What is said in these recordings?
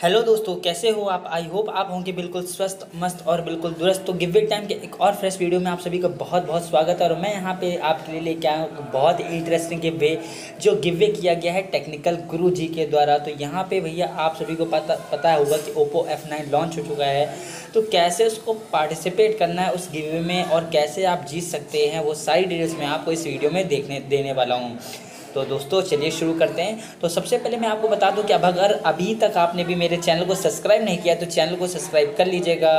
Hello दोस्तों, कैसे हो आप? आई होप आप होंगे बिल्कुल स्वस्थ, मस्त और बिल्कुल दुरुस्त। तो गिवे टाइम के एक और फ्रेश वीडियो में आप सभी का बहुत बहुत स्वागत है और मैं यहाँ पे आपके लिए लेके आया हूँ बहुत ही इंटरेस्टिंग गिवे जो गिवे किया गया है टेक्निकल गुरु जी के द्वारा। तो यहाँ पे भैया आप सभी को पता पता होगा कि ओप्पो एफ़ लॉन्च हो चुका है। तो कैसे उसको पार्टिसिपेट करना है उस गिवे में और कैसे आप जीत सकते हैं, वो सारी डिटेल्स मैं आपको इस वीडियो में देखने, देने वाला हूँ। तो दोस्तों, चलिए शुरू करते हैं। तो सबसे पहले मैं आपको बता दूँ कि अब अगर अभी तक आपने भी मेरे चैनल को सब्सक्राइब नहीं किया तो चैनल को सब्सक्राइब कर लीजिएगा।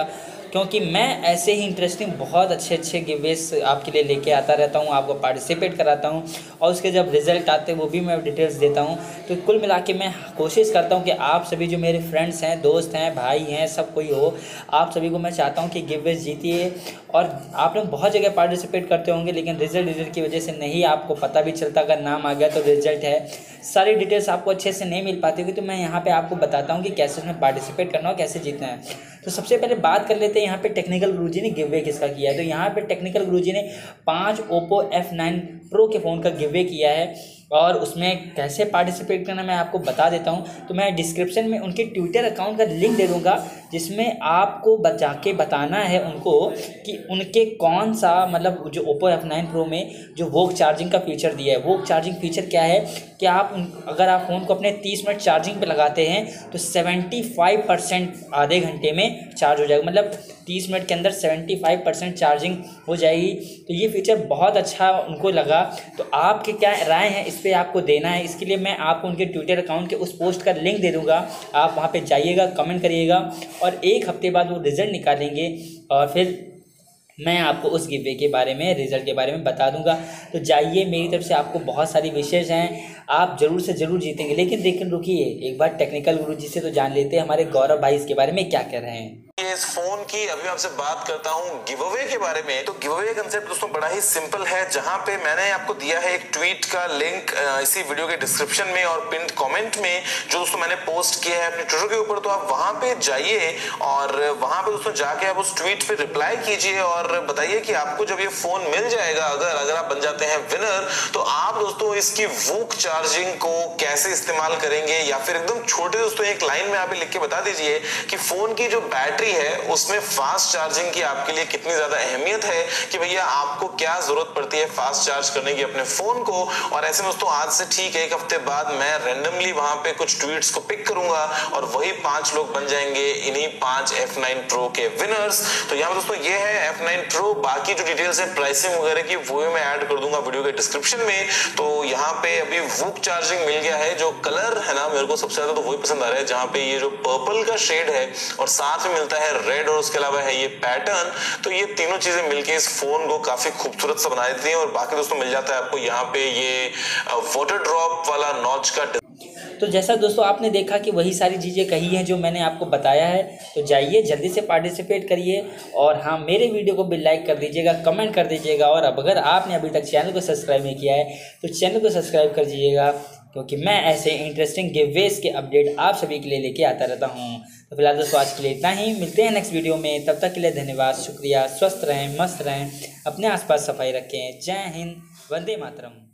क्योंकि मैं ऐसे ही इंटरेस्टिंग बहुत अच्छे अच्छे गिवेस आपके लिए लेके आता रहता हूँ, आपको पार्टिसिपेट कराता हूँ और उसके जब रिज़ल्ट आते हैं, वो भी मैं डिटेल्स देता हूँ। तो कुल मिला के मैं कोशिश करता हूँ कि आप सभी जो मेरे फ्रेंड्स हैं, दोस्त हैं, भाई हैं, सब कोई हो, आप सभी को मैं चाहता हूँ कि गिवेस जीतिए और आप लोग बहुत जगह पार्टिसिपेट करते होंगे, लेकिन रिज़ल्ट रिज़ल्ट की वजह से नहीं आपको पता भी चलता, अगर नाम आ गया तो रिज़ल्ट है। सारी डिटेल्स आपको अच्छे से नहीं मिल पाती होगी तो मैं यहाँ पे आपको बताता हूँ कि कैसे उसमें पार्टिसिपेट करना और कैसे जीतना है। तो सबसे पहले बात कर लेते हैं यहाँ पे टेक्निकल गुरुजी ने गिव वे किसका किया है? तो यहाँ पे टेक्निकल गुरुजी ने पाँच ओप्पो एफ़ नाइन प्रो के फ़ोन का गिव वे किया है। और उसमें कैसे पार्टिसिपेट करना मैं आपको बता देता हूँ। तो मैं डिस्क्रिप्शन में उनके ट्विटर अकाउंट का लिंक दे दूँगा, जिसमें आपको बचा के बताना है उनको कि उनके कौन सा मतलब जो ओप्पो एफ़ नाइन प्रो में जो वोक चार्जिंग का फीचर दिया है। वोक चार्जिंग फीचर क्या है? कि आप उन, अगर आप फ़ोन को अपने तीस मिनट चार्जिंग पर लगाते हैं तो सेवेंटी फाइव परसेंट आधे घंटे में चार्ज हो जाएगा। मतलब तीस मिनट के अंदर सेवेंटी फाइव परसेंट चार्जिंग हो जाएगी। तो ये फीचर बहुत अच्छा उनको लगा। तो आपके क्या राय हैं इस पर आपको देना है। इसके लिए मैं आपको उनके ट्विटर अकाउंट के उस पोस्ट का लिंक दे दूँगा। आप वहाँ पर जाइएगा कमेंट करिएगा और एक हफ़्ते बाद वो रिज़ल्ट निकालेंगे और फिर मैं आपको उस गिवे के बारे में रिज़ल्ट के बारे में बता दूँगा। तो जाइए, मेरी तरफ़ से आपको बहुत सारी विशेष हैं। आप ज़रूर से ज़रूर जीतेंगे। लेकिन लेकिन रुकिए, एक बार टेक्निकल गुरु जी से तो जान लेते हैं हमारे गौरव भाई इसके बारे में क्या कह रहे हैं। इस फ़ोन की अभी आपसे बात करता हूँ गिव अवे के बारे में। तो गिव अवे कंसेप्ट दोस्तों बड़ा ही सिंपल है, जहाँ पे मैंने आपको दिया है एक ट्वीट का लिंक इसी वीडियो के डिस्क्रिप्शन में और पिन कमेंट में, जो दोस्तों मैंने पोस्ट किया है अपने ट्विटर के ऊपर। तो आप वहाँ पे जाइए और वहाँ पे दोस्तों जाके आप उस ट्वीट पे रिप्लाई कीजिए और बताइए कि आपको जब ये फ़ोन मिल जाएगा, अगर अगर आप बन जाते हैं विनर तो आप इसकी वूक चार्जिंग को कैसे इस्तेमाल करेंगे या फिर एकदम छोटे दोस्तों, एक लाइन में आप लिख के बता दीजिए कि फ़ोन की जो बैटरी है, उसमें फास्ट चार्जिंग की आपके लिए कितनी ज़्यादा अहमियत है कि भैया आपको क्या ज़रूरत पड़ती है फास्ट चार्ज करने की अपने फ़ोन को? और ऐसे दोस्तों, आज से ठीक एक हफ़्ते बाद मैं रेंडमली वहाँ पे कुछ ट्वीट्स को पिक करूँगा और वही पाँच लोग बन जाएँगे इन्हीं पाँच F9 Pro के विनर्स तो यहाँ दोस्तों, ये है F9 Pro बाकी जो डिटेल्स है प्राइसिंग वगैरह की, वो मैं ऐड कर दूँगा वीडियो के डिस्क्रिप्शन में। तो यहाँ पे अभी वुक चार्जिंग मिल गया है, जो कलर है ना, मेरे को सबसे ज़्यादा तो वही पसंद आ रहा है, जहाँ पे ये जो पर्पल का शेड है और साथ में मिलता है रेड और उसके अलावा है ये पैटर्न। तो ये तीनों चीज़ें मिलके इस फ़ोन को काफ़ी खूबसूरत सा बना देती है और बाकी दोस्तों मिल जाता है आपको यहाँ पे ये वाटर ड्रॉप वाला नॉच का तो जैसा दोस्तों आपने देखा कि वही सारी चीज़ें कही हैं जो मैंने आपको बताया है तो जाइए, जल्दी से पार्टिसिपेट करिए और हाँ मेरे वीडियो को भी लाइक कर दीजिएगा कमेंट कर दीजिएगा और अब अगर आपने अभी तक चैनल को सब्सक्राइब नहीं किया है तो चैनल को सब्सक्राइब कर दीजिएगा क्योंकि मैं ऐसे इंटरेस्टिंग गिवेज के अपडेट आप सभी के लिए लेके आता रहता हूँ। तो फ़िलहाल दोस्तों आज के लिए इतना ही, मिलते हैं नेक्स्ट वीडियो में, तब तक के लिए धन्यवाद, शुक्रिया, स्वस्थ रहें, मस्त रहें, अपने आसपास सफ़ाई रखें, जय हिंद, वंदे मातरम।